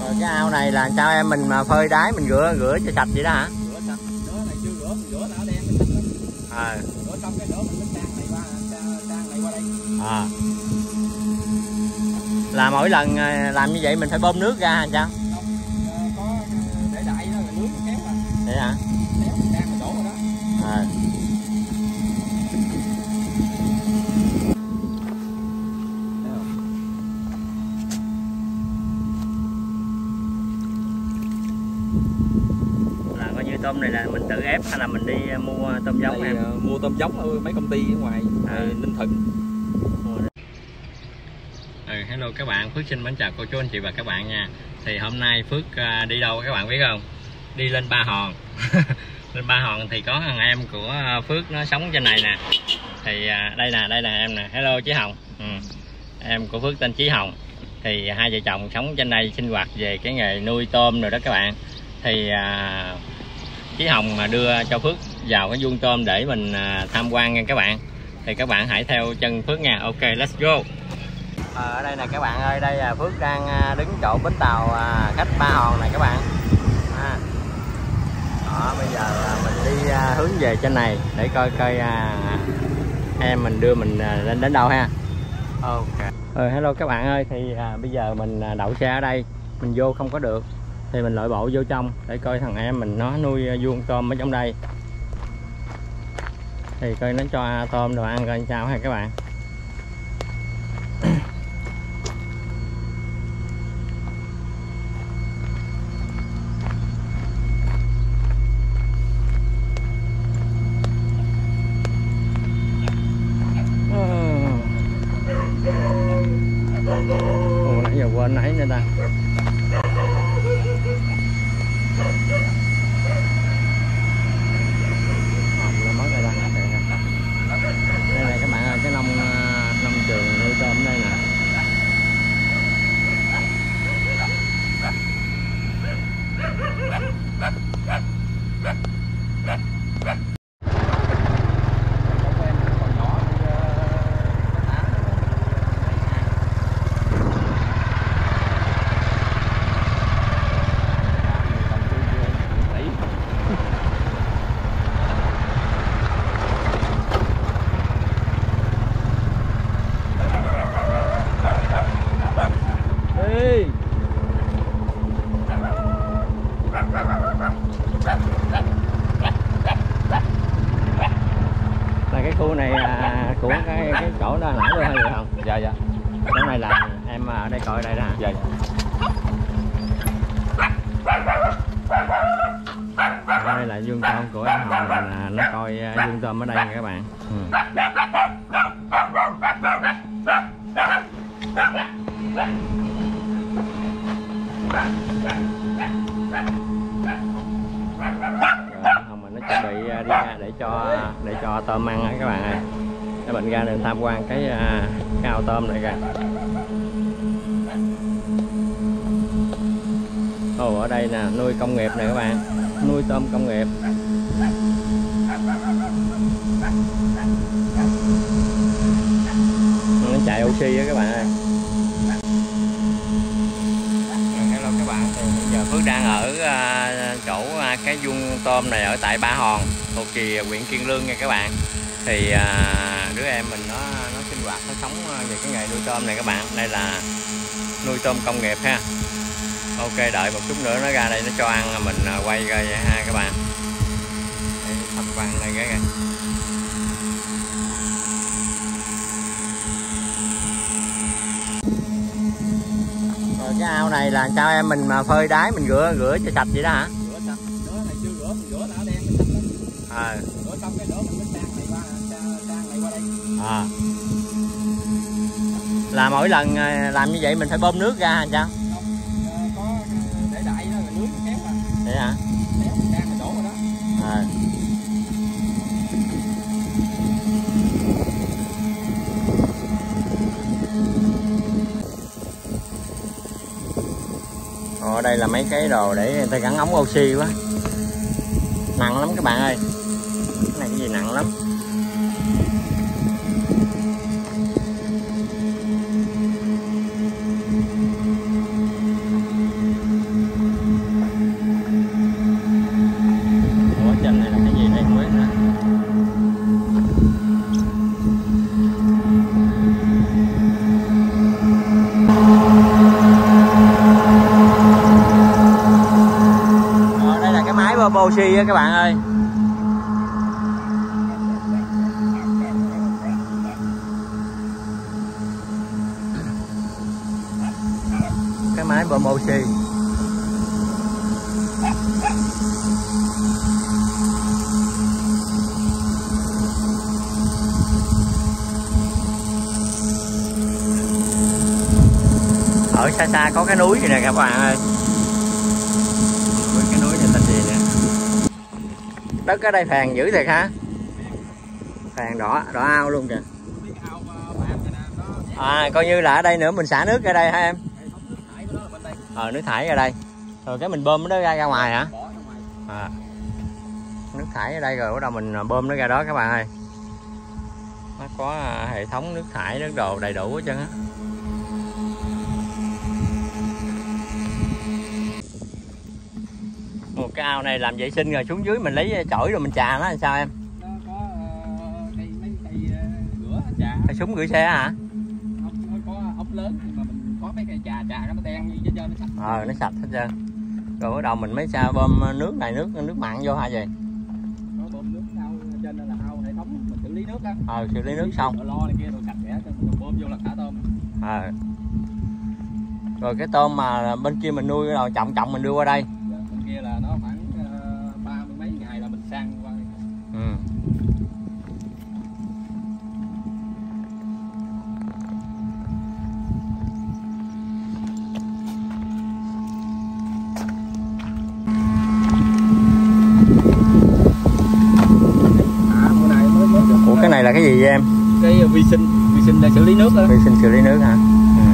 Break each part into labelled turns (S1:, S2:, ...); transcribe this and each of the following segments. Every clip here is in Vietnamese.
S1: rồi cái ao này là sao em? Mình mà phơi đáy mình rửa rửa cho sạch vậy đó hả?
S2: Rửa sạch nữa này chưa rửa mình rửa đã đen
S1: à,
S2: rửa xong cái nữa mình mới trang này qua trang trang này qua đây.
S1: À. là mỗi lần à, làm như vậy mình phải bơm nước ra hả sao?
S2: Không ờ, có ờ, để đại đó là nước kéo ra
S1: hả?
S2: Kéo mình trang vào chỗ rồi đó
S1: à.
S2: Thấy không?
S1: là coi như tôm này là mình tự ép hay là mình đi à, mua tôm giống
S2: Đây,
S1: em?
S2: ờ, mua tôm giống ở mấy công ty ở ngoài
S1: À.
S2: à. ninh thuận.
S1: Ừ, hello các bạn, Phước xin mến chào cô chú anh chị và các bạn nha. Thì hôm nay Phước à, đi đâu các bạn biết không? Đi lên Ba Hòn. Lên Ba Hòn thì có thằng em của à, Phước nó sống trên này nè. Thì à, đây nè, đây nè em nè, hello Chí Hồng. Ừ. Em của Phước tên Chí Hồng. Thì hai vợ chồng sống trên đây sinh hoạt về cái nghề nuôi tôm rồi đó các bạn. Thì à, Chí Hồng mà đưa cho Phước vào cái vuông tôm để mình à, tham quan nha các bạn. Thì các bạn hãy theo chân Phước nha, ok let's go. Ờ, ở đây nè các bạn ơi đây là Phước đang à, đứng chỗ bến tàu à, khách Ba Hòn này các bạn. À. đó bây giờ mình đi hướng về trên này để coi coi à, em mình đưa mình lên đến đâu ha. Ok. Ừ, hello các bạn ơi thì à, bây giờ mình đậu xe ở đây. Mình vô không có được thì mình loại bộ vô trong để coi thằng em mình nó nuôi à, vuông tôm ở trong đây. Thì coi nó cho tôm đồ ăn coi sao ha các bạn. Ồ, nãy giờ quên nãy nữa ta Hồng nó mất rồi ta Đây nè. đây này các bạn ơi cái nông à, nông trường nuôi tôm ở đây nè
S2: còn nhỏ thì, ờ, Đấy. Ê!
S1: là cái khu này là của cái cái chỗ đó nãy luôn hay gì không
S2: Dạ dạ.
S1: chỗ này là em ở đây coi đây đó hả?
S2: Dạ.
S1: đây là dương tôm của em Hồng mình là nó coi uh, dương tôm ở đây nha các bạn. Ừ. Mình nó chuẩn bị uh, đi ra để cho để cho tôm ăn á các bạn ơi. Để mình ra đường tham quan cái uh, cái ao tôm này kìa. Ồ ở đây nè nuôi công nghiệp này các bạn. Nuôi tôm công nghiệp nó oxy á các bạn ơi. Hello các bạn, thì bây giờ Phước đang ở à, chỗ à, cái vuông tôm này ở tại Ba Hòn, thuộc kỳ huyện Kiên Lương nha các bạn. Thì à, đứa em mình nó nó sinh hoạt, nó sống về cái nghề nuôi tôm này các bạn. Đây là nuôi tôm công nghiệp ha. Ok, đợi một chút nữa nó ra đây nó cho ăn, mình quay ra vậy ha các bạn. Để quan này cái này. Cái ao này là sao em? Mình mà phơi đáy mình rửa rửa cho sạch vậy đó hả?
S2: Rửa sạch nữa này chưa rửa mình rửa đã đen cái sạch lắm
S1: à,
S2: rửa xong cái nữa mình mới trang này qua trang trang này qua đây.
S1: À. là mỗi lần à, làm như vậy mình phải bơm nước ra hả sao?
S2: Không ờ, có ờ, để đại đó là nước nó kéo ra
S1: vậy hả ở đây là mấy cái đồ để người ta gắn ống oxy quá. Nặng lắm các bạn ơi. Cái này cái gì nặng lắm. Ủa, trên này là cái gì đây? Không biết nữa. Kia các bạn ơi. Cái máy bơm oxy. Ở xa xa có cái núi gì nè các bạn ơi Ui, cái núi này tên gì nè đất ở đây, phèn dữ thiệt hả? Phèn đỏ đỏ ao luôn kìa. À coi như là ở đây nữa, mình xả nước ra đây hả em?
S2: Hệ nước thải
S1: ờ nước thải ra đây. Rồi cái mình bơm nó ra ra ngoài hả? À. nước thải ở đây rồi, bắt đầu mình à, bơm nó ra đó các bạn ơi. Nó có à, hệ thống nước thải, nước đồ đầy đủ hết trơn á. Một cái ao này làm vệ sinh rồi xuống dưới mình lấy chổi rồi mình chà nó làm sao em?
S2: Nó có ờ, cây mấy cây ờ, rửa trà
S1: súng gửi xe hả?
S2: Ốc nó có ốc lớn nhưng mà mình có mấy cây trà trà nó đen như trên nó sạch.
S1: Ờ nó sạch hết trơn. Rồi bắt đầu mình mới sao bơm nước này nước nước mặn vô hả vậy
S2: có bơm nước ao trên đây là ao hệ thống mình xử lý nước á.
S1: Ờ xử lý nước xong.
S2: Lo này kia rồi sạch sẽ cho mình bơm vô là thả tôm.
S1: Ờ. Rồi cái tôm mà bên kia mình nuôi đầu trọng trọng mình đưa qua đây
S2: Dạ, bên kia là nó khoảng ờ, ba mươi mấy ngày là mình sang qua
S1: ừ.
S2: à bữa nay mới mới được
S1: ủa cái này là cái gì vậy em
S2: cái vi sinh vi sinh để xử lý nước đó
S1: vệ sinh xử lý nước hả ừ.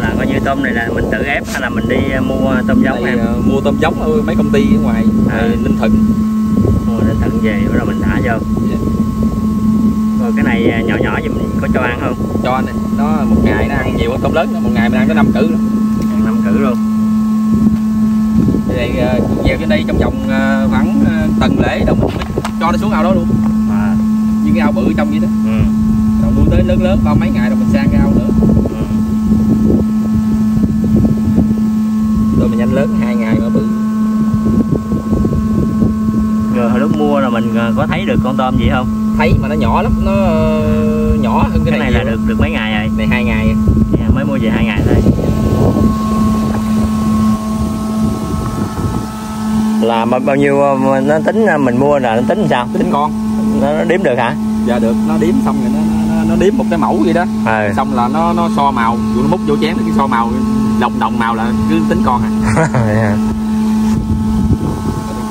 S1: Là coi như tôm này là mình tự ép hay là mình đi uh, mua tôm giống
S2: Đây,
S1: em
S2: ờ, mua tôm giống ở mấy công ty ở ngoài
S1: À.
S2: à. Ninh Thuận
S1: mua đến tận về đầu mình thả vô
S2: Dạ.
S1: Rồi cái này uh, nhỏ nhỏ mình có cho ăn không?
S2: Cho này nó một ngày nó ăn nhiều hơn tôm lớn một ngày mình ăn có năm cử luôn.
S1: Ăn năm cử luôn.
S2: Thì đây ờ, gieo trên đây trong vòng ờ, khoảng tuần lễ đâu mình mới cho nó xuống ao đó luôn.
S1: À,
S2: như cái ao bự trong vậy đó.
S1: Ừ.
S2: rồi nuôi tới lớn lớn bao mấy ngày rồi mình sang cái ao nữa.
S1: Ừ.
S2: rồi mình nhanh lớn hai ngày mà bự.
S1: Rồi hồi lúc mua là mình uh, có thấy được con tôm gì không
S2: thấy mà nó nhỏ lắm nó ờ, nhỏ hơn cái,
S1: cái này là
S2: nhiều
S1: được được mấy ngày rồi?
S2: Này hai ngày.
S1: Dạ, mới mua về hai ngày thôi. Là bao bao nhiêu ờ, nó tính ờ, mình mua là nó tính sao?
S2: Tính con.
S1: Nó, nó đếm được hả?
S2: Giờ được. Nó đếm xong rồi nó, nó, nó đếm một cái mẫu vậy đó.
S1: Ờ
S2: xong là nó nó so màu. Dù nó múc vô chén cái so màu đồng đồng màu là cứ tính con à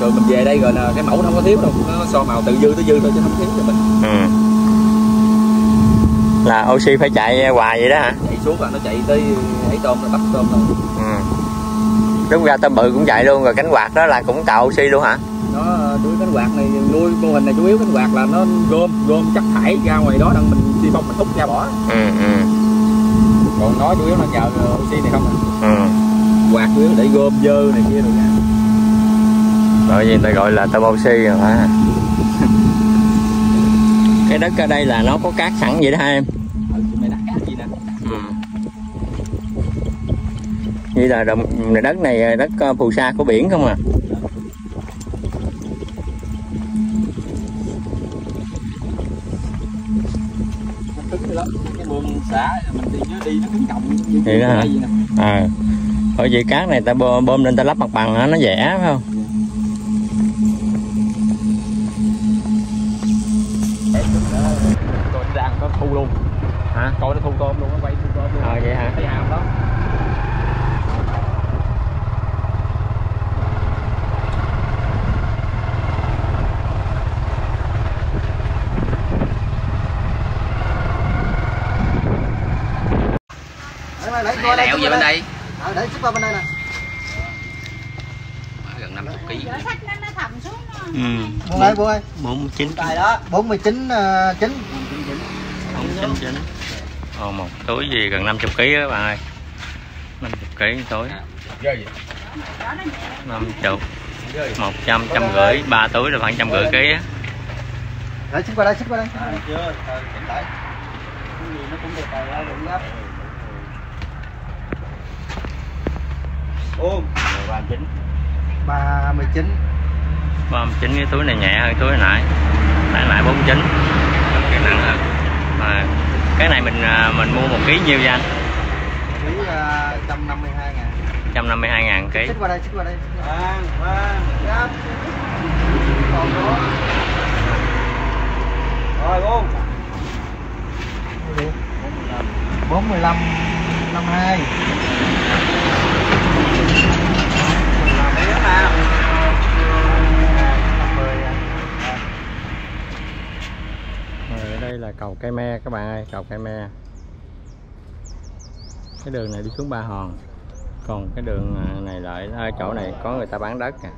S2: thường mình về đây rồi là cái mẫu nó không có thiếu đâu nó so màu từ dư tới dư thôi chứ không thiếu cho mình.
S1: Ừ. là oxy phải chạy hoài vậy đó hả?
S2: Chạy xuống là nó chạy tới ấy tôm nó bắt tôm thôi
S1: ừ. đúng ra tôm bự cũng chạy luôn rồi cánh quạt đó là cũng tạo oxy luôn hả?
S2: Nó đuôi cánh quạt này nuôi mô hình này chủ yếu cánh quạt là nó gom gom chất thải ra ngoài đó đặng mình xi phong mình hút ra bỏ.
S1: Ừ ừ.
S2: Còn nó chủ yếu là nhờ oxy này không à.
S1: ừ.
S2: Quạt chủ yếu để gom dơ này kia rồi ra
S1: rồi gì người ta gọi là tôm oxy rồi hả cái đất ở đây là nó có cát sẵn vậy đó ha em
S2: ừ, thì mày đặt cái gì nè
S1: Ừ. Vậy là đồng này đất này đất ờ, phù sa của biển không à?
S2: nó cứng dữ lắm cái buồng xả mình đi nhớ đi nó cứng còng như
S1: Vậy đó hả? À. Bởi vì cát này ta bơm, lên ta lắp mặt bằng nó rẻ phải không?
S2: Thu luôn.
S1: Hả?
S2: coi nó thu tôm luôn nó quay thu tôm luôn.
S1: Ờ vậy hả?
S2: thấy ao đó.
S3: Này lẹo về bên đây.
S4: Ờ, để xích qua bên đây nè.
S3: Gần 50 kg
S5: Rửa sách nó nó thầm xuống nó
S1: Ừ.
S4: buông ơi buông ơi.
S1: Bốn chín
S4: tài đó. 49 uh, 9
S1: bốn chín chín. Ồ một túi gì gần 50 kg á bạn ơi. 50 kg túi.
S2: ghê vậy
S1: 50 một trăm trăm rưỡi ba túi là khoảng trăm rưỡi ký á
S4: Đấy, xích qua đây, xích qua đây.
S2: À, chưa, thời chỉnh lại. Cái gì nó cũng từ từ ra đừng gấp. Ôm. Rồi ba chín.
S4: 39.
S1: bom chín cái túi này nhẹ hơn túi hồi nãy nãy nãy bốn chín cái nặng hơn mà cái này mình à, mình mua một ký nhiêu vậy anh
S4: Ký uh, 152 ngàn.
S1: 152 ngàn ký
S4: Xích qua đây, xích qua đây.
S2: Khoan, khoan, gấp.
S4: Còn đó.
S2: Rồi ôm.
S4: 45 52.
S2: Làm miếng
S1: đây là cầu cây me các bạn ơi, cầu cây me. Cái đường này đi xuống ba hòn. Còn cái đường à, này lại ở chỗ này có người ta bán đất à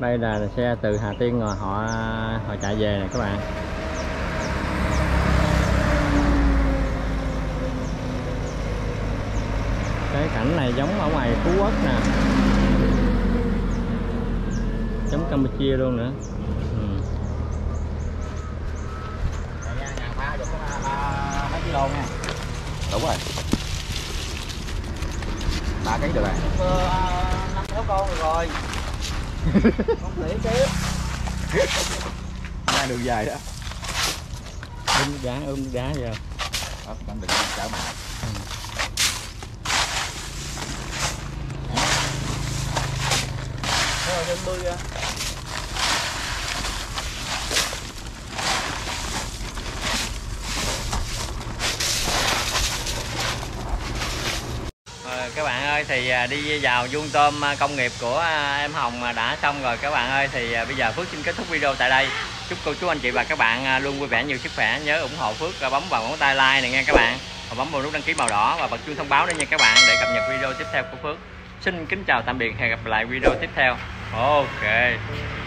S1: đây là xe từ Hà Tiên rồi, họ họ chạy về nè các bạn. Cái cảnh này giống ở ngoài Phú Quốc nè. Giống Campuchia luôn nữa ừ.
S2: Nhà pha được có à, kilo nha. Đúng rồi. Ba ký được rồi. Năm sáu con được rồi. Không thể chứ. Ra đường dài đó.
S1: ôm đá ôm đá giờ
S2: Đó, bạn đừng chở mà. Rồi, thêm bươi ra.
S1: Ờ, các bạn ơi, thì à, đi vào vuông tôm à, công nghiệp của à, em Hồng đã xong rồi các bạn ơi, thì bây giờ Phước xin kết thúc video tại đây. Chúc cô chú anh chị và các bạn luôn vui vẻ, nhiều sức khỏe, nhớ ủng hộ Phước bấm vào ngón tay like này nha các bạn. Và bấm vào nút đăng ký màu đỏ và bật chuông thông báo để nha các bạn để cập nhật video tiếp theo của Phước. Xin kính chào, tạm biệt, hẹn gặp lại video tiếp theo. Ok.